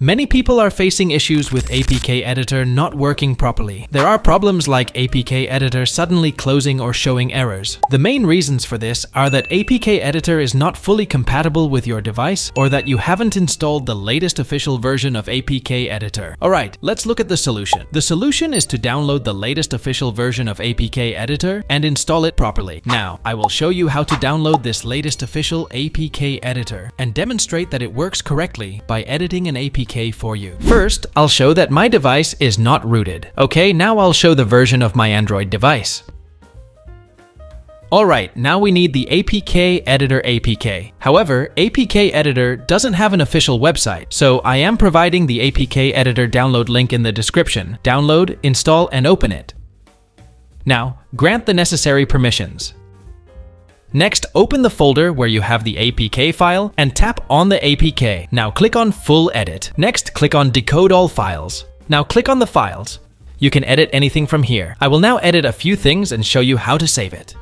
Many people are facing issues with APK Editor not working properly. There are problems like APK Editor suddenly closing or showing errors. The main reasons for this are that APK Editor is not fully compatible with your device or that you haven't installed the latest official version of APK Editor. Alright, let's look at the solution. The solution is to download the latest official version of APK Editor and install it properly. Now, I will show you how to download this latest official APK Editor and demonstrate that it works correctly by editing an APK For you. First, I'll show that my device is not rooted. Okay, now I'll show the version of my Android device. Alright, now we need the APK Editor APK. However, APK Editor doesn't have an official website, so I am providing the APK Editor download link in the description. Download, install, and open it. Now, grant the necessary permissions. Next, open the folder where you have the APK file and tap on the APK. Now click on Full Edit. Next, click on Decode All Files. Now click on the files. You can edit anything from here. I will now edit a few things and show you how to save it.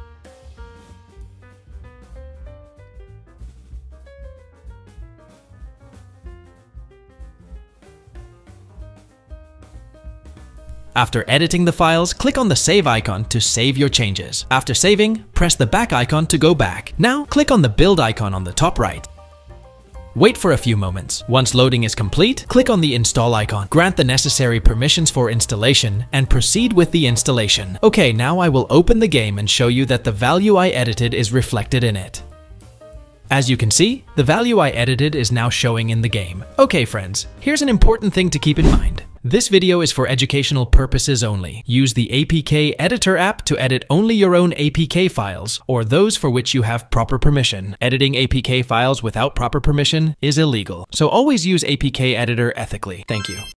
After editing the files, click on the save icon to save your changes. After saving, press the back icon to go back. Now, click on the build icon on the top right. Wait for a few moments. Once loading is complete, click on the install icon, grant the necessary permissions for installation, and proceed with the installation. Okay, now I will open the game and show you that the value I edited is reflected in it. As you can see, the value I edited is now showing in the game. Okay friends, here's an important thing to keep in mind. This video is for educational purposes only. Use the APK Editor app to edit only your own APK files, or those for which you have proper permission. Editing APK files without proper permission is illegal, so always use APK Editor ethically. Thank you.